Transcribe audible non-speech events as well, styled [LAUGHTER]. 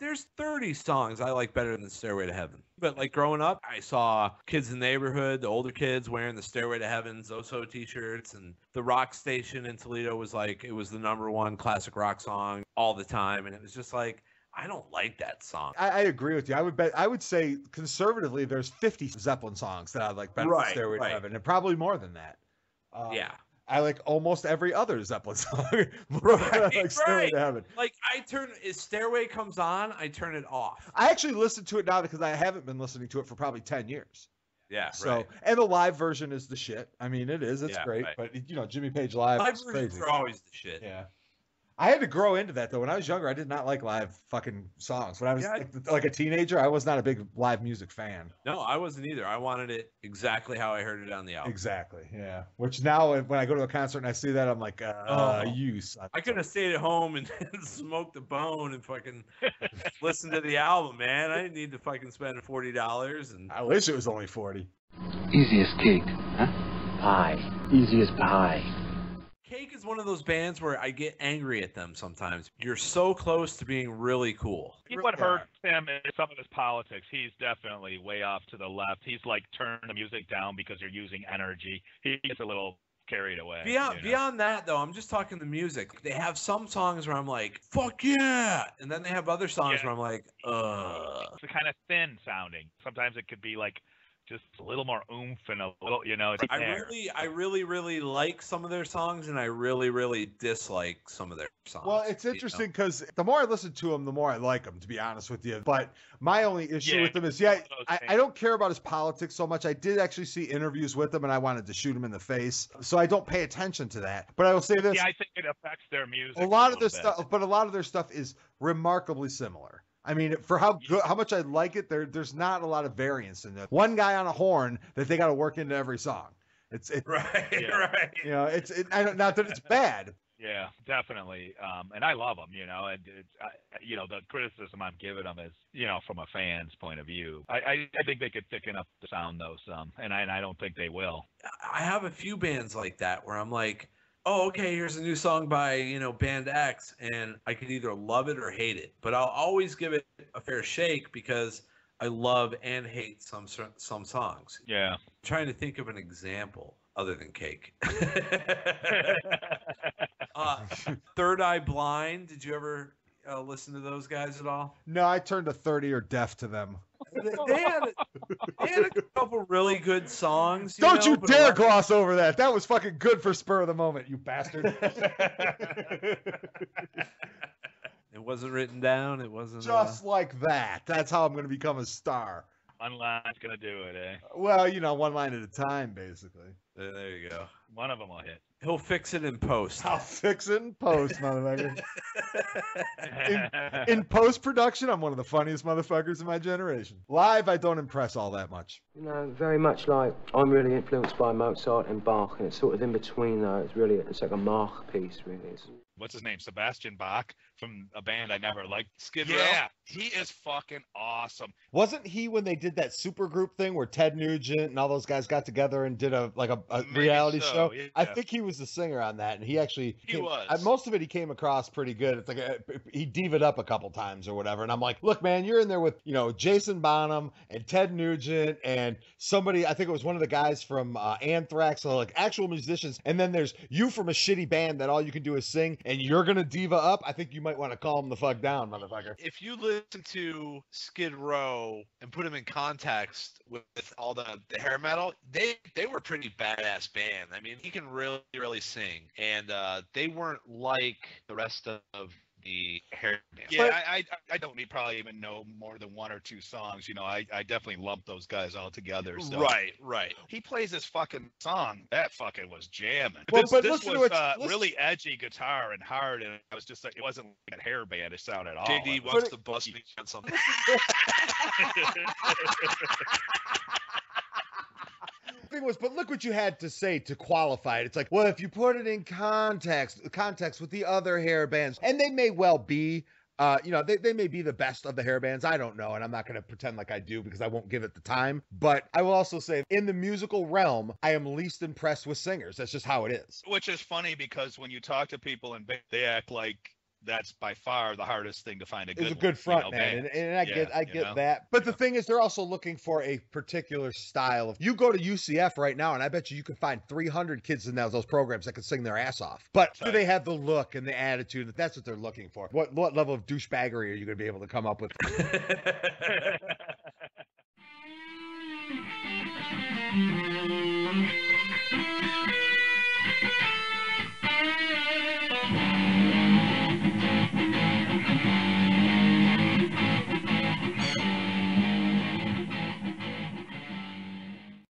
there's 30 songs I like better than Stairway to Heaven. But like growing up, I saw kids in the neighborhood, the older kids wearing the Stairway to Heaven Zoso t-shirts and the rock station in Toledo was like it was the number one classic rock song all the time and it was just like I don't like that song. I, I agree with you. I would bet. I would say conservatively, there's 50 Zeppelin songs that I like better Right, than Stairway right. to Heaven, and probably more than that. Um, yeah. I like almost every other Zeppelin [LAUGHS] song. Right, [LAUGHS] like Stairway right. to Heaven. Like I turn if Stairway comes on, I turn it off. I actually listen to it now because I haven't been listening to it for probably 10 years. Yeah. So, right. and the live version is the shit. I mean, it is. It's Yeah, great. right. But you know, Jimmy Page live, Live versions are always the shit. Yeah. I had to grow into that though. When I was younger, I did not like live fucking songs. When I was Yeah, I- like, like a teenager, I was not a big live music fan. No, I wasn't either. I wanted it exactly how I heard it on the album. Exactly. Yeah. Which now, when I go to a concert and I see that, I'm like, uh, Oh. you. suck. I could have stayed at home and [LAUGHS] smoked a bone and fucking [LAUGHS] listened to the album, man. I didn't need to fucking spend forty dollars and I wish it was only forty. Easy as cake, huh? Pie. Easy as pie. Cake is one of those bands where I get angry at them sometimes. You're so close to being really cool. What hurts him is some of his politics. He's definitely way off to the left. He's like turn the music down because you're using energy. He gets a little carried away. Beyond you know? beyond that though, I'm just talking the music. They have some songs where I'm like, "Fuck yeah," and then they have other songs Yeah. where I'm like, "Ugh." It's kind of thin sounding. Sometimes it could be like just a little more oomph and a little, you know. It's I there. really, I really, really like some of their songs, and I really, really dislike some of their songs. Well, it's you know? interesting because the more I listen to him, the more I like him. To be honest with you, but my only issue Yeah, with him is, yeah, one of those I, I don't care about his politics so much. I did actually see interviews with him, and I wanted to shoot him in the face, so I don't pay attention to that. But I will say this: Yeah, I think it affects their music. a lot of their bit. stuff, but a lot of their stuff is remarkably similar. I mean, for how good, how much I like it, there there's not a lot of variance in there. One guy on a horn that they got to work into every song. It's it, right, [LAUGHS] Yeah. right. you know, it's it, I don't not that it's bad. Yeah, definitely. Um, and I love them, you know, and it's, I, you know, the criticism I'm giving them is, you know, from a fan's point of view. I, I, I think they could thicken up the sound though some, and I, and I don't think they will. I have a few bands like that where I'm like, oh, okay, here's a new song by, you know, band X, and I could either love it or hate it. But I'll always give it a fair shake because I love and hate some some songs. Yeah. I'm trying to think of an example other than Cake. [LAUGHS] uh, Third Eye Blind. Did you ever uh, listen to those guys at all? No, I turned to thirty or deaf to them. They, they had, they had a couple really good songs. Don't know, you dare gloss over that. That was fucking good for spur of the moment, you bastard. [LAUGHS] It wasn't written down. It wasn't. Just like that. That's how I'm going to become a star. One line's gonna do it, eh? Well, you know, one line at a time, basically. uh, there, there you go. One of them will hit. He'll fix it in post. I'll fix it in post, [LAUGHS] motherfucker. In post production, I'm one of the funniest motherfuckers in my generation. Live, I don't impress all that much. You know, very much like I'm really influenced by Mozart and Bach, and it's sort of in between though. It's really, it's like a Mach piece, really. It's, What's his name? Sebastian Bach from a band I never liked, Skid Row. Yeah, he is fucking awesome. Wasn't he when they did that super group thing where Ted Nugent and all those guys got together and did a like a, a reality so, show? I think he was the singer on that, and he actually He came- was. uh, most of it he came across pretty good. It's like a, he divaed up a couple times or whatever, and I'm like, look, man, you're in there with you know Jason Bonham and Ted Nugent and somebody. I think it was one of the guys from uh, Anthrax, so like actual musicians, and then there's you from a shitty band that all you can do is sing, and you're gonna diva up. I think you might want to calm the fuck down, motherfucker. If you listen to Skid Row and put them in context with, with all the, the hair metal, they they were pretty badass band. I mean, he can really really sing, and uh, they weren't like the rest of the hair bands. Yeah, I, I I don't need probably even know more than one or two songs. You know, I, I definitely lump those guys all together. So. Right, right. He plays this fucking song. That fucking was jamming. Well, this but this listen to was what- uh, listen- really edgy guitar and hard, and I was just like, it wasn't like a hair band. It sounded all. JD wants to bust me on something. [LAUGHS] [LAUGHS] [LAUGHS] thing was, but look what you had to say to qualify it. It's like, well, if you put it in context, context with the other hair bands, and they may well be, uh, you know, they, they may be the best of the hair bands. I don't know, and I'm not going to pretend like I do because I won't give it the time. But I will also say, in the musical realm, I am least impressed with singers. That's just how it is. Which is funny because when you talk to people and they act like that's by far the hardest thing to find a good It's a one, good you front know, man, and, and I get Yeah, I you get know? that. But the thing is, they're also looking for a particular style. Of you go to UCF right now, and I bet you you can find 300 kids in those those programs that can sing their ass off. But do they have the look and the attitude? That that's what they're looking for. What what level of douchebaggery are you going to be able to come up with? [LAUGHS] [LAUGHS]